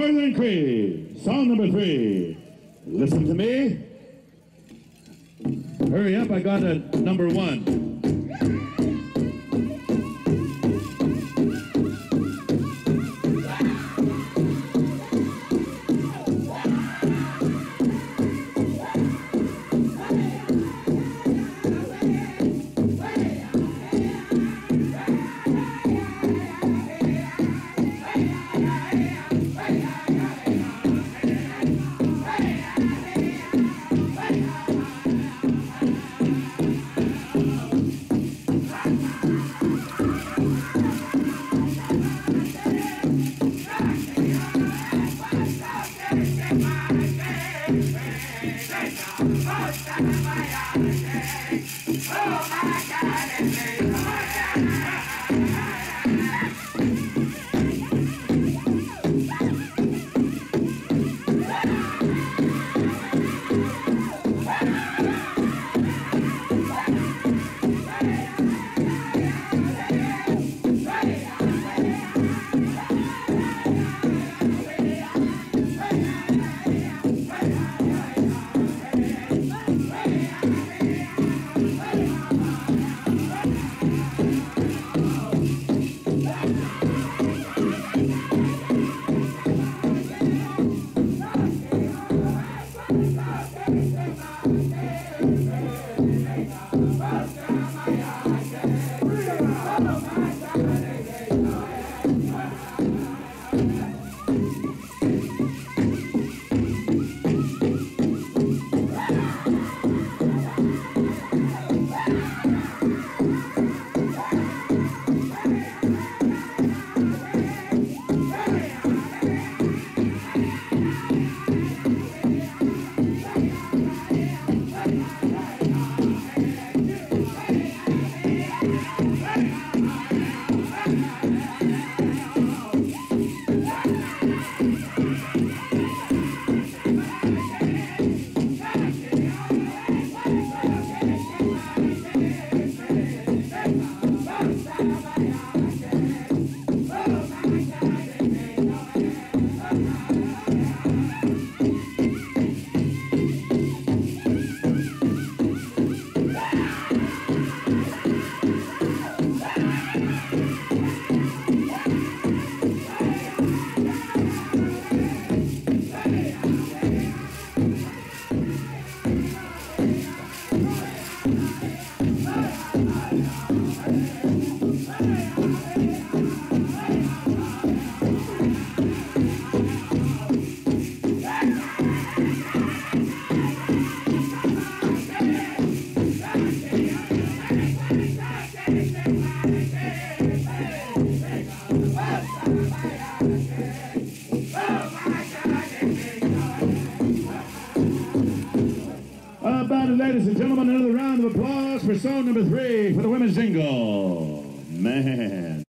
Northern Cree, song number three. Listen to me. Hurry up, I got a number one. About it, ladies and gentlemen. Another round of applause for song number three for the women's jingle. Man.